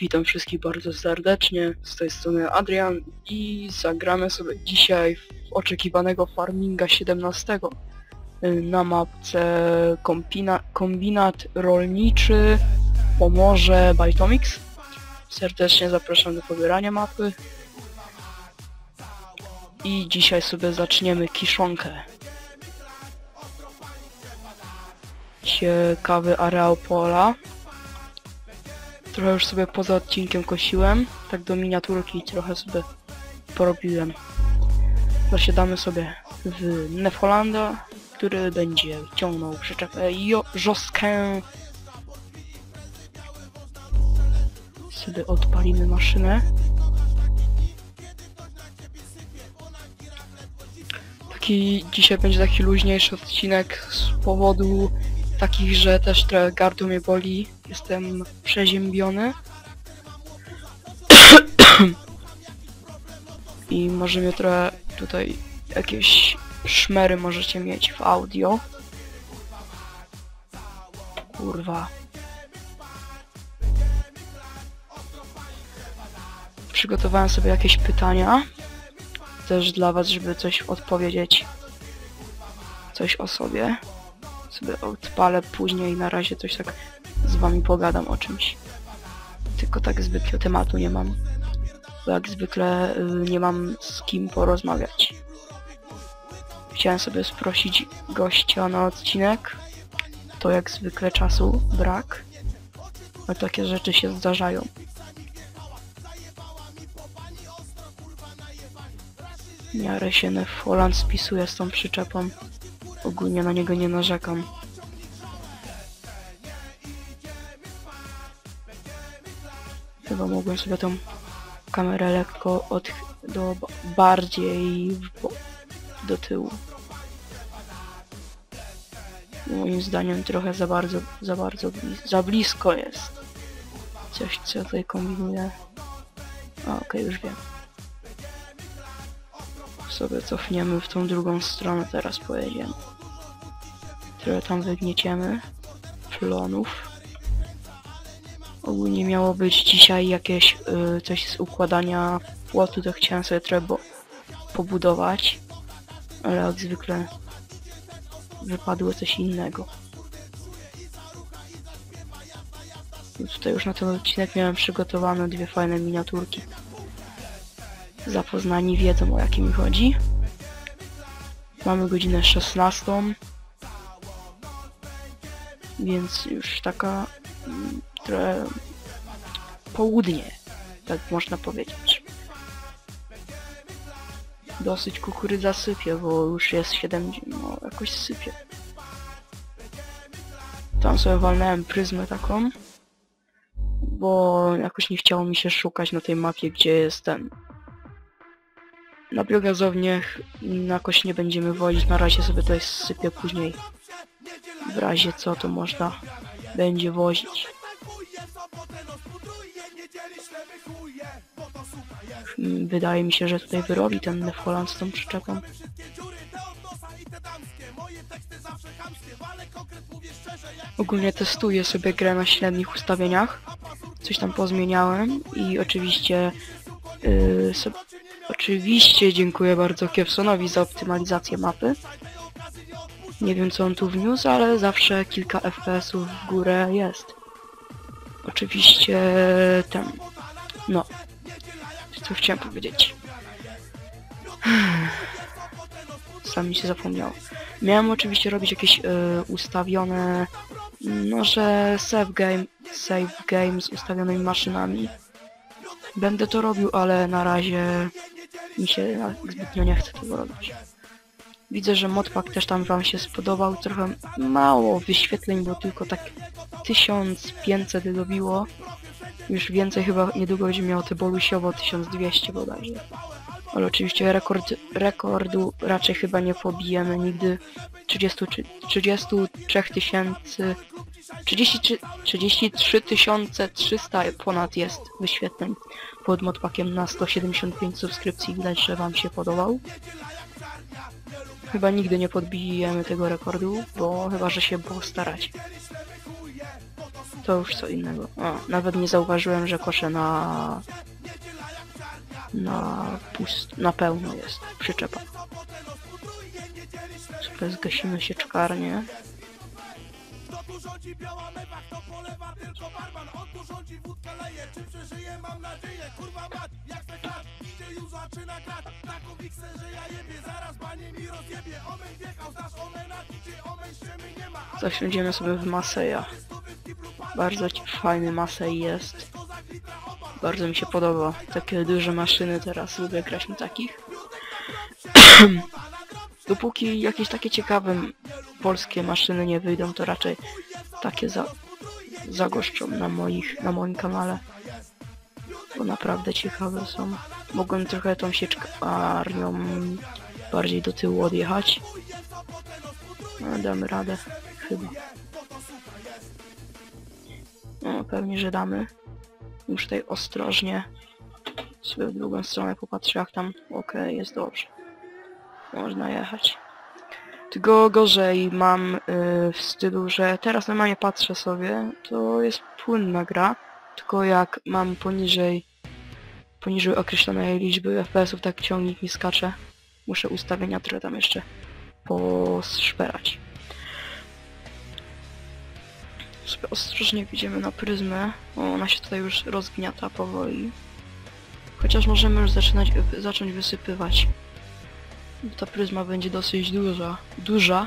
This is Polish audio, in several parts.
Witam wszystkich bardzo serdecznie, z tej strony Adrian i zagramy sobie dzisiaj w oczekiwanego Farminga 17 y, na mapce kombina kombinat rolniczy Pomorze Bytomix. Serdecznie zapraszam do pobierania mapy i dzisiaj sobie zaczniemy kiszonkę. Ciekawy areał pola. Trochę już sobie poza odcinkiem kosiłem, tak do miniaturki trochę sobie porobiłem. Zasiadamy sobie w Nefholanda, który będzie ciągnął przyczepę jo Joskę. Sobie odpalimy maszynę. Taki dzisiaj będzie taki luźniejszy odcinek z powodu takich, że też trochę gardło mnie boli. Jestem przeziębiony. I może mnie trochę tutaj jakieś szmery możecie mieć w audio. Kurwa. Przygotowałem sobie jakieś pytania. Też dla was, żeby coś odpowiedzieć. Coś o sobie sobie odpalę później, na razie coś tak z wami pogadam o czymś. Tylko tak zwykle tematu nie mam. Bo jak zwykle y, nie mam z kim porozmawiać. Chciałem sobie sprosić gościa na odcinek. To jak zwykle czasu brak. Ale takie rzeczy się zdarzają. Miarę się Nefoland spisuje z tą przyczepą. Ogólnie na niego nie narzekam. Mogłem sobie tą kamerę lekko od do ba- bardziej do tyłu. Moim zdaniem trochę za bardzo, za bardzo, blis za blisko jest. Coś, co tutaj kombinuję. Okej, już wiem. Sobie cofniemy w tą drugą stronę, teraz pojedziemy. Trochę tam wygnieciemy. Plonów. Ogólnie miało być dzisiaj jakieś y, coś z układania płotu, to chciałem sobie trochę pobudować. Ale jak zwykle wypadło coś innego. Tutaj już na ten odcinek miałem przygotowane dwie fajne miniaturki. Zapoznani wiedzą o jakie mi chodzi. Mamy godzinę 16. Więc już taka trochę południe, tak można powiedzieć. Dosyć kukurydza sypie, bo już jest 7, no jakoś sypie. Tam sobie walnąłem pryzmę taką, bo jakoś nie chciało mi się szukać na tej mapie, gdzie jest ten. Na biogazowniach jakoś nie będziemy wozić, na razie sobie tutaj sypię później. W razie co to można będzie wozić. Wydaje mi się, że tutaj wyrobi ten Nefholand z tą przyczepą. Ogólnie testuję sobie grę na średnich ustawieniach. Coś tam pozmieniałem i oczywiście yy, so, oczywiście dziękuję bardzo Kiewsonowi za optymalizację mapy. Nie wiem co on tu wniósł, ale zawsze kilka FPS-ów w górę jest. Oczywiście ten. No. Co chciałem powiedzieć. Sam się zapomniał. Miałem oczywiście robić jakieś y, ustawione no, że save game, save game z ustawionymi maszynami. Będę to robił, ale na razie mi się zbytnio nie chce tego robić. Widzę, że modpack też tam wam się spodobał. Trochę mało wyświetleń, bo tylko tak 1500 dobiło. Już więcej chyba niedługo będzie miało te bolusiowo 1200 bodajże. Ale oczywiście rekord, rekordu raczej chyba nie pobijemy nigdy 30, czy- 33 tysięcy 33 33 300 ponad jest wyświetleń pod modpackiem na 175 subskrypcji. Widać, że wam się podobał. Chyba nigdy nie podbijemy tego rekordu, bo chyba, że się postarać. to już co innego. Nawet nie zauważyłem, że kosze na... Na pust... na pełno jest przyczepa. Super, zgasimy się czkarnie. Zasiądziemy sobie w Maseja. Bardzo fajny Masej jest. Bardzo mi się podoba. Takie duże maszyny teraz, lubię grać na takich. Dopóki jakieś takie ciekawe polskie maszyny nie wyjdą, to raczej takie za, zagoszczą na moich, na moim kanale. Bo naprawdę ciekawe są. Mogłem trochę tą sieczkarnią bardziej do tyłu odjechać. No, damy radę. Chyba. No, pewnie, że damy. Już tutaj ostrożnie sobie w drugą stronę popatrzę jak tam. Okej, jest dobrze. Można jechać. Tylko gorzej mam y, w stylu, że teraz normalnie patrzę sobie, to jest płynna gra, tylko jak mam poniżej poniżej określonej liczby FPS-ów, tak ciągnik mi skacze. Muszę ustawienia trochę tam jeszcze poszperać. Sobie ostrożnie widzimy na pryzmę. O, ona się tutaj już rozgniata powoli. Chociaż możemy już zaczynać, zacząć wysypywać. Ta pryzma będzie dosyć duża. Duża.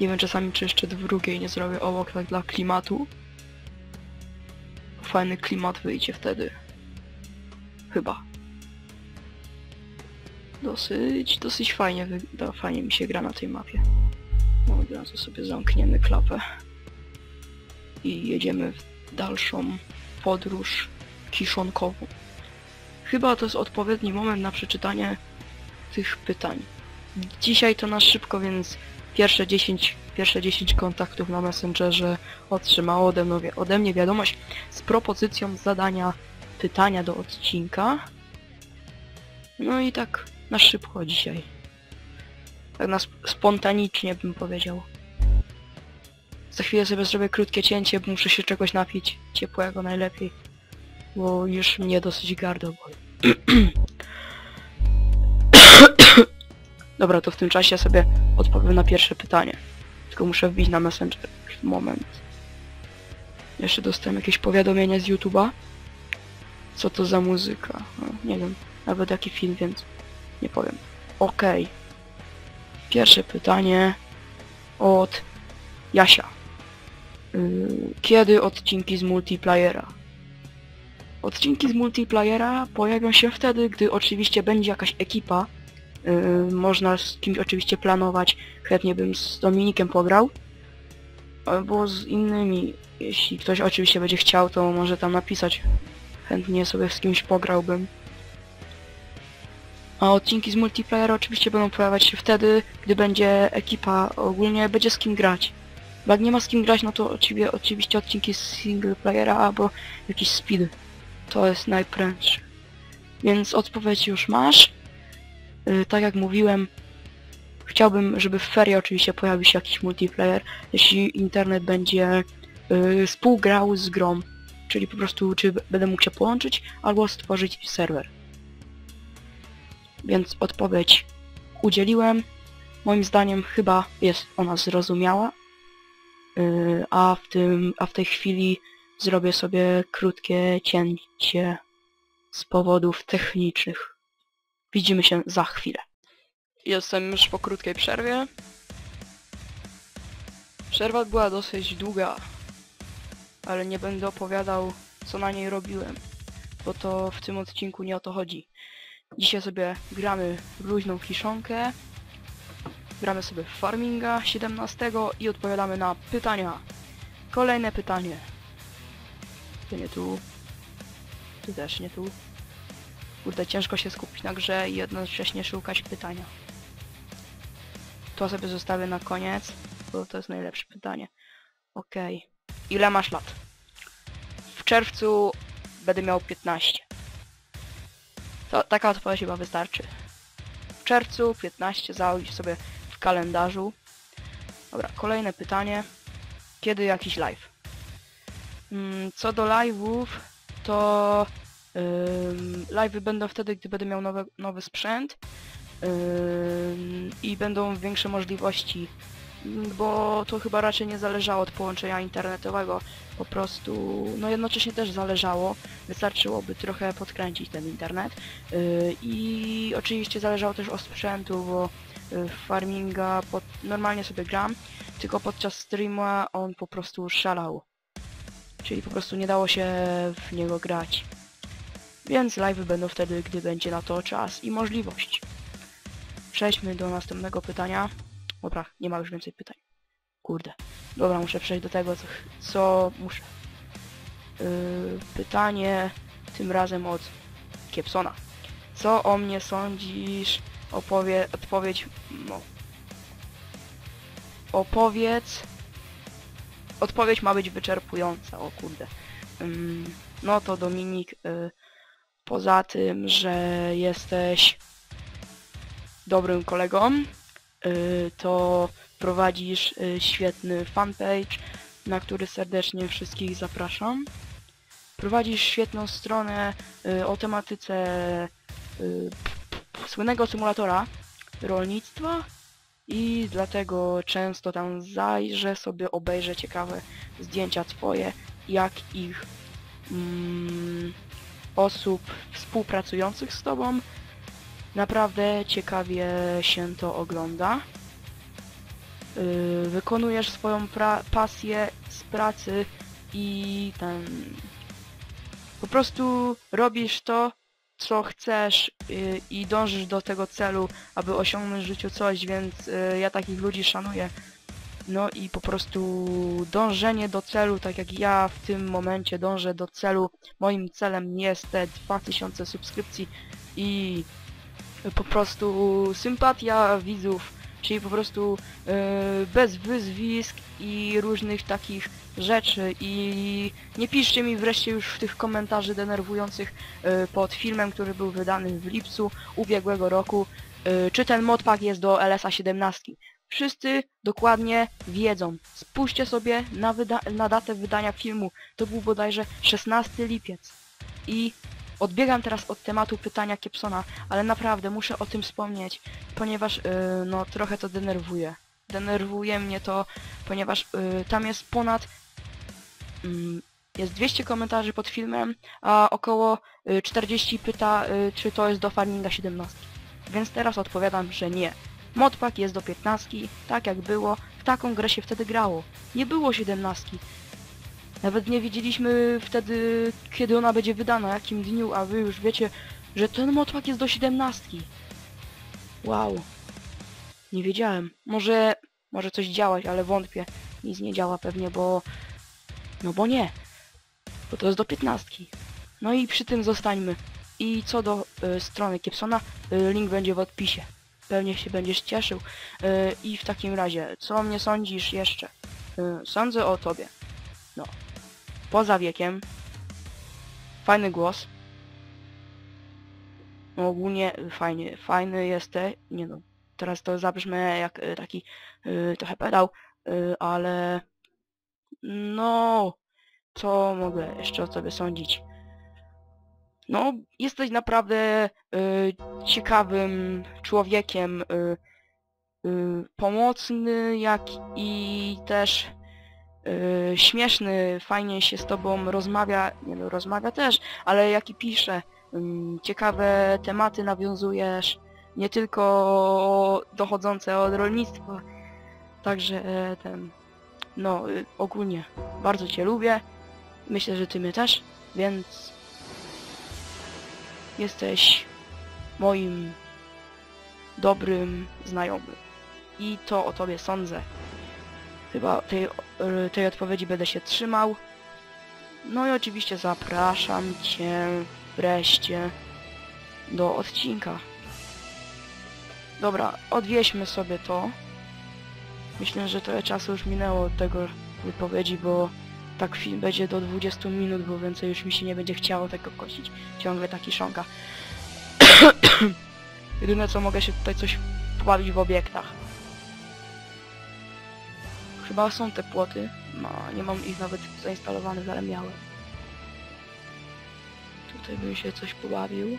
Nie wiem czasami czy jeszcze drugiej nie zrobię obok tak dla klimatu. Fajny klimat wyjdzie wtedy. Chyba. Dosyć, dosyć fajnie, wy- da, fajnie mi się gra na tej mapie. No, od razu sobie zamkniemy klapę. I jedziemy w dalszą podróż kiszonkową. Chyba to jest odpowiedni moment na przeczytanie tych pytań. Dzisiaj to na szybko, więc pierwsze 10, pierwsze 10 kontaktów na Messengerze otrzymało ode mnie, ode mnie wiadomość z propozycją zadania pytania do odcinka. No i tak na szybko dzisiaj. Tak na sp- spontanicznie bym powiedział. Za chwilę sobie zrobię krótkie cięcie, bo muszę się czegoś napić. Ciepłego najlepiej. Bo już mnie dosyć gardło boli. Dobra, to w tym czasie sobie odpowiem na pierwsze pytanie. Tylko muszę wbić na Messenger. Moment. Jeszcze dostałem jakieś powiadomienie z YouTube'a. Co to za muzyka? No, nie wiem. Nawet jaki film, więc nie powiem. Okej. Pierwsze pytanie od Jasia. Yy, Kiedy odcinki z multiplayera? Odcinki z multiplayera pojawią się wtedy, gdy oczywiście będzie jakaś ekipa. Yy, można z kimś oczywiście planować. Chętnie bym z Dominikiem pograł. Albo z innymi. Jeśli ktoś oczywiście będzie chciał, to może tam napisać. Chętnie sobie z kimś pograłbym. A odcinki z multiplayera oczywiście będą pojawiać się wtedy, gdy będzie ekipa, ogólnie będzie z kim grać. Bo jak nie ma z kim grać, no to oczywiście, odcinki z single playera albo jakiś speed. To jest najprędszy. Więc odpowiedź już masz. Yy, tak jak mówiłem, chciałbym, żeby w ferie oczywiście pojawił się jakiś multiplayer, jeśli internet będzie yy, współgrał z grą, czyli po prostu czy będę mógł się połączyć, albo stworzyć serwer. Więc odpowiedź udzieliłem. Moim zdaniem chyba jest ona zrozumiała. Yy, a w tym, a w tej chwili zrobię sobie krótkie cięcie z powodów technicznych. Widzimy się za chwilę. Jestem już po krótkiej przerwie. Przerwa była dosyć długa, ale nie będę opowiadał co na niej robiłem, bo to w tym odcinku nie o to chodzi. Dzisiaj sobie gramy luźną kiszonkę, gramy sobie w farminga 17 i odpowiadamy na pytania. Kolejne pytanie. To nie tu. Tu też nie tu. Kurde, ciężko się skupić na grze i jednocześnie szukać pytania. To sobie zostawię na koniec, bo to jest najlepsze pytanie. Okej. Ile masz lat? W czerwcu będę miał 15. To taka odpowiedź chyba wystarczy. W czerwcu 15 załóż sobie w kalendarzu. Dobra, kolejne pytanie. Kiedy jakiś live? Mm, Co do live'ów, to ym, live'y będą wtedy, gdy będę miał nowy, nowy sprzęt ym, i będą większe możliwości, bo to chyba raczej nie zależało od połączenia internetowego, po prostu, no jednocześnie też zależało, wystarczyłoby trochę podkręcić ten internet yy, i oczywiście zależało też od sprzętu, bo w farminga pod, normalnie sobie gram, tylko podczas streama on po prostu szalał. Czyli po prostu nie dało się w niego grać. Więc live będą wtedy, gdy będzie na to czas i możliwość. Przejdźmy do następnego pytania. Dobra, nie ma już więcej pytań. Kurde. Dobra, muszę przejść do tego, co, co muszę. Yy, pytanie tym razem od Kiepsona. Co o mnie sądzisz? Opowie... Odpowiedź... No. Opowiedz... Odpowiedź ma być wyczerpująca, o kurde. Ym, no to Dominik, y, poza tym, że jesteś dobrym kolegą, to prowadzisz y, świetny fanpage, na który serdecznie wszystkich zapraszam. Prowadzisz świetną stronę y, o tematyce y, słynnego symulatora rolnictwa i dlatego często tam zajrzę sobie, obejrzę ciekawe zdjęcia twoje, jak ich mm, osób współpracujących z tobą. Naprawdę ciekawie się to ogląda. Yy, wykonujesz swoją pasję z pracy i ten... Po prostu robisz to, co chcesz yy, i dążysz do tego celu, aby osiągnąć w życiu coś, więc yy, ja takich ludzi szanuję. No i po prostu dążenie do celu, tak jak ja w tym momencie dążę do celu. Moim celem jest te 2000 subskrypcji i po prostu sympatia widzów, czyli po prostu yy, bez wyzwisk i różnych takich rzeczy i nie piszcie mi wreszcie już w tych komentarzy denerwujących yy, pod filmem, który był wydany w lipcu ubiegłego roku, yy, czy ten modpack jest do LSA 17. Wszyscy dokładnie wiedzą. Spójrzcie sobie na, na datę wydania filmu. To był bodajże 16 lipiec. I odbiegam teraz od tematu pytania Kiepsona, ale naprawdę muszę o tym wspomnieć, ponieważ yy, no trochę to denerwuje. Denerwuje mnie to, ponieważ yy, tam jest ponad mm, jest 200 komentarzy pod filmem, a około y, 40 pyta, y, czy to jest do Farminga 17. Więc teraz odpowiadam, że nie. Modpack jest do 15, tak jak było, w taką grę się wtedy grało. Nie było 17. Nawet nie wiedzieliśmy wtedy, kiedy ona będzie wydana, jakim dniu, a wy już wiecie, że ten modpack jest do 17. Wow. Nie wiedziałem. Może, może coś działać, ale wątpię. Nic nie działa pewnie, bo... No bo nie. Bo to jest do 15. No i przy tym zostańmy. I co do y, strony Kiepsona, y, link będzie w odpisie. Pewnie się będziesz cieszył. Y, I w takim razie, co mnie sądzisz jeszcze? Y, sądzę o tobie. No. Poza wiekiem. Fajny głos. No, ogólnie fajnie, fajny jesteś. Nie no, teraz to zabrzmie jak y, taki y, trochę pedał, y, ale no, co mogę jeszcze o tobie sądzić? No, jesteś naprawdę y, ciekawym człowiekiem, y, y, pomocny, jak i też y, śmieszny, fajnie się z tobą rozmawia, nie no, rozmawia też, ale jak i pisze, ym, ciekawe tematy nawiązujesz, nie tylko dochodzące od rolnictwa, także e, ten, no, y, ogólnie bardzo cię lubię, myślę, że ty mnie też, więc jesteś moim dobrym znajomym. I to o tobie sądzę. Chyba tej, tej odpowiedzi będę się trzymał. No i oczywiście zapraszam cię wreszcie do odcinka. Dobra, odwieźmy sobie to. Myślę, że trochę czasu już minęło od tego wypowiedzi, bo tak film będzie do 20 minut, bo więcej już mi się nie będzie chciało tego kosić. Ciągle taki szonka. Jedyne co mogę się tutaj coś pobawić w obiektach. Chyba są te płoty. No, nie mam ich nawet zainstalowanych, ale miałem. Tutaj bym się coś pobawił.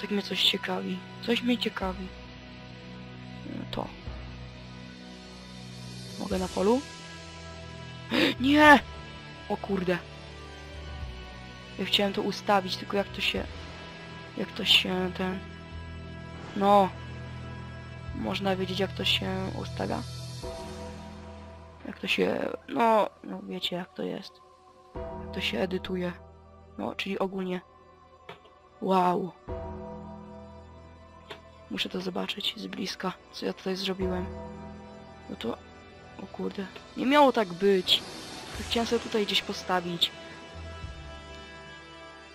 Tak mnie coś ciekawi. Coś mnie ciekawi. No To. Mogę na polu? Nie! O kurde. Ja chciałem to ustawić, tylko jak to się... Jak to się ten... No. Można wiedzieć jak to się ustawia? Jak to się... No, no wiecie jak to jest. Jak to się edytuje. No, czyli ogólnie. Wow. Muszę to zobaczyć z bliska, co ja tutaj zrobiłem. No to... O kurde. Nie miało tak być. Chciałem sobie tutaj gdzieś postawić.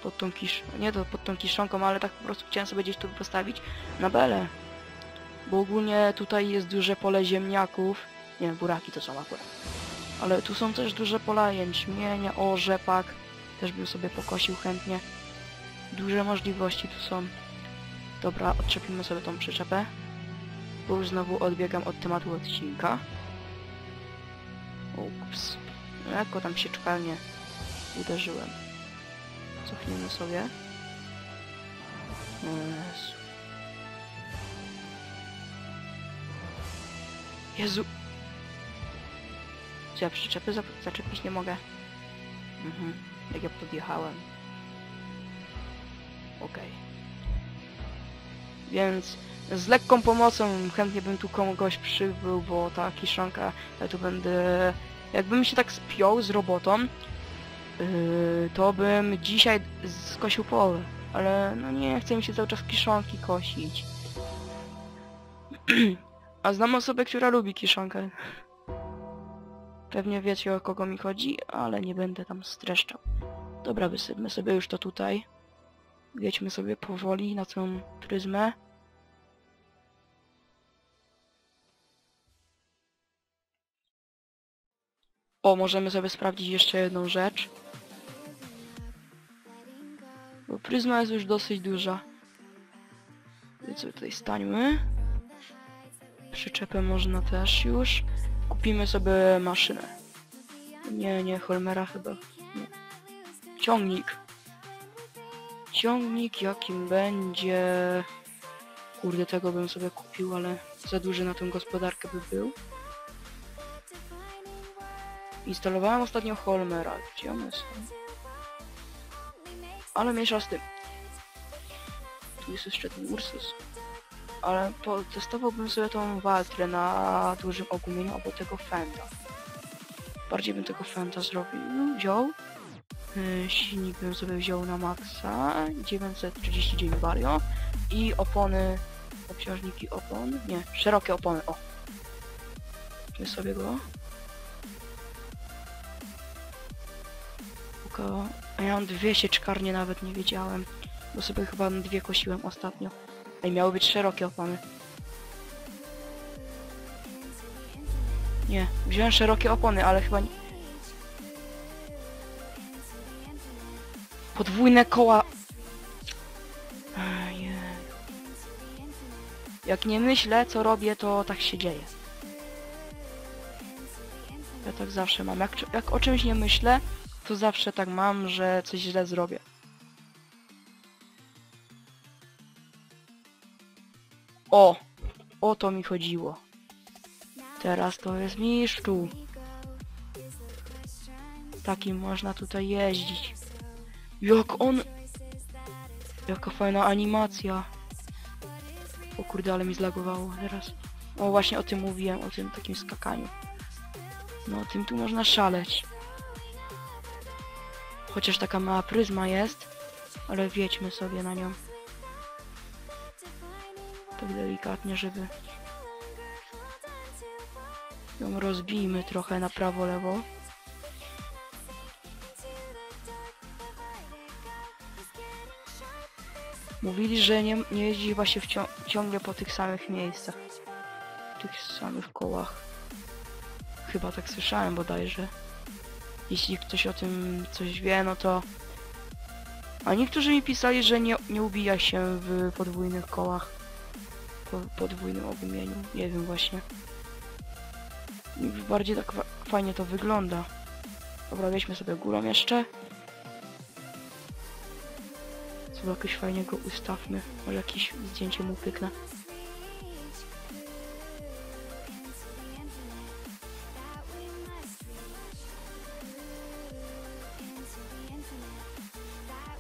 Pod tą kisz... Nie to pod tą kiszonką, ale tak po prostu chciałem sobie gdzieś tu postawić na belę. Bo ogólnie tutaj jest duże pole ziemniaków. Nie, buraki to są akurat. Ale tu są też duże pola jęczmienia, o, rzepak. Też bym sobie pokosił chętnie. Duże możliwości tu są. Dobra, odczepimy sobie tą przyczepę. Bo już znowu odbiegam od tematu odcinka. Ups. Lekko tam się czkalnie uderzyłem. Cofniemy sobie. Jezu. Jezu. Czy ja przyczepy za- zaczepić nie mogę? Mhm. Jak ja podjechałem. Okej. Więc z lekką pomocą chętnie bym tu kogoś przybył, bo ta kiszonka, ja tu będę... Jakbym się tak spiął z robotą, yy, to bym dzisiaj skosił połowę. Ale no nie, chce mi się cały czas kiszonki kosić. A znam osobę, która lubi kiszonkę. Pewnie wiecie o kogo mi chodzi, ale nie będę tam streszczał. Dobra, wysypmy sobie już to tutaj. Wjedźmy sobie powoli na tą pryzmę. O, możemy sobie sprawdzić jeszcze jedną rzecz. Bo pryzma jest już dosyć duża. Więc tutaj stańmy. Przyczepę można też już. Kupimy sobie maszynę. Nie, nie, Holmera chyba. Nie. Ciągnik. Ciągnik jakim będzie... Kurde, tego bym sobie kupił, ale za duży na tą gospodarkę by był. Instalowałem ostatnio Holmera. Gdzie one są? Ale mniejsza z tym. Tu jest jeszcze ten Ursus. Ale testowałbym sobie tą Waltrę na dużym ogumieniu albo tego Fenda. Bardziej bym tego Fenda zrobił. Wziął. Yy, silnik bym sobie wziął na maksa. 939 Vario. I opony. Obciążniki opon. Nie, szerokie opony. O. Weźmy sobie go. A ja mam dwie sieczkarnie nawet nie wiedziałem. Bo sobie chyba dwie kosiłem ostatnio. Ej, miały być szerokie opony. Nie, wziąłem szerokie opony, ale chyba nie... Podwójne koła... Jak nie myślę, co robię, to tak się dzieje. Ja tak zawsze mam. Jak, jak o czymś nie myślę, to zawsze tak mam, że coś źle zrobię. O! O to mi chodziło. Teraz to jest mistrzu. Takim można tutaj jeździć. Jak on... Jaka fajna animacja. O kurde, ale mi zlagowało teraz. O, właśnie o tym mówiłem, o tym takim skakaniu. No, tym tu można szaleć. Chociaż taka mała pryzma jest, ale wiedźmy sobie na nią. Tak delikatnie, żeby ją rozbijmy trochę na prawo, lewo. Mówili, że nie, nie jeździ właśnie cią ciągle po tych samych miejscach. W tych samych kołach. Chyba tak słyszałem bodajże. Jeśli ktoś o tym coś wie, no to... A niektórzy mi pisali, że nie, nie ubija się w podwójnych kołach. Po podwójnym ogumieniu. Nie wiem właśnie. Bardziej tak fa- fajnie to wygląda. Dobra, weźmy sobie górą jeszcze. Co jakoś fajnie go ustawmy. Może jakieś zdjęcie mu pyknę.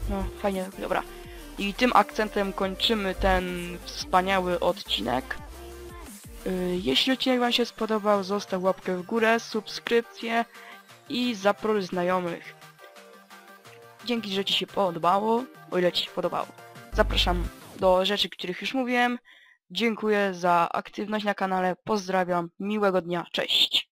No, fajnie, dobra. I tym akcentem kończymy ten wspaniały odcinek. Y, Jeśli odcinek Wam się spodobał, zostaw łapkę w górę, subskrypcję i zaproś znajomych. Dzięki, że Ci się podobało, o ile Ci się podobało. Zapraszam do rzeczy, których już mówiłem. Dziękuję za aktywność na kanale, pozdrawiam, miłego dnia, cześć!